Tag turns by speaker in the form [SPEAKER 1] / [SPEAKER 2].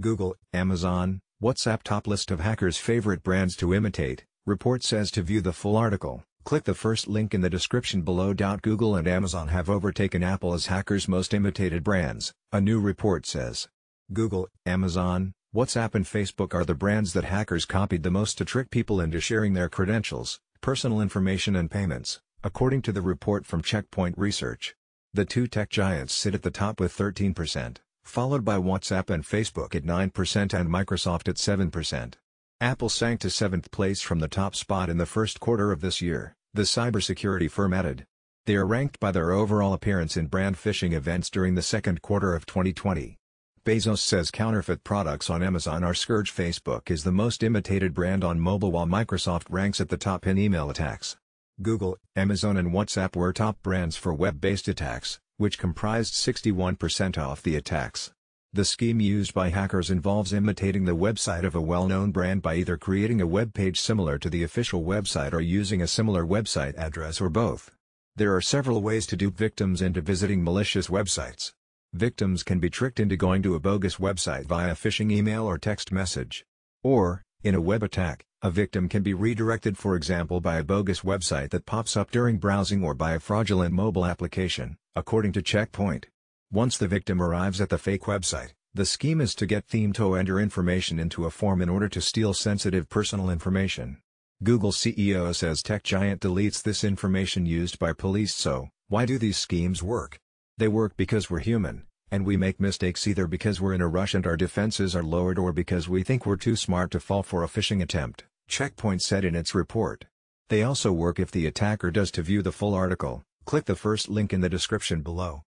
[SPEAKER 1] Google, Amazon, WhatsApp top list of hackers' favorite brands to imitate, report says to view the full article, click the first link in the description below. Google and Amazon have overtaken Apple as hackers' most imitated brands, a new report says. Google, Amazon, WhatsApp and Facebook are the brands that hackers copied the most to trick people into sharing their credentials, personal information and payments, according to the report from Check Point Research. The two tech giants sit at the top with 13% followed by WhatsApp and Facebook at 9% and Microsoft at 7%. Apple sank to 7th place from the top spot in the first quarter of this year, the cybersecurity firm added. They are ranked by their overall appearance in brand phishing events during the second quarter of 2020. Bezos says counterfeit products on Amazon are scourge Facebook is the most imitated brand on mobile while Microsoft ranks at the top in email attacks. Google, Amazon and WhatsApp were top brands for web-based attacks, which comprised 61% of the attacks. The scheme used by hackers involves imitating the website of a well-known brand by either creating a web page similar to the official website or using a similar website address or both. There are several ways to dupe victims into visiting malicious websites. Victims can be tricked into going to a bogus website via phishing email or text message. Or, in a web attack, a victim can be redirected for example by a bogus website that pops up during browsing or by a fraudulent mobile application, according to Check Point. Once the victim arrives at the fake website, the scheme is to get them to enter information into a form in order to steal sensitive personal information. Google CEO says tech giant deletes this information used by police so, why do these schemes work? They work because we're human, and we make mistakes either because we're in a rush and our defenses are lowered or because we think we're too smart to fall for a phishing attempt. Check Point said in its report. They also work if the attacker does to view the full article, click the first link in the description below.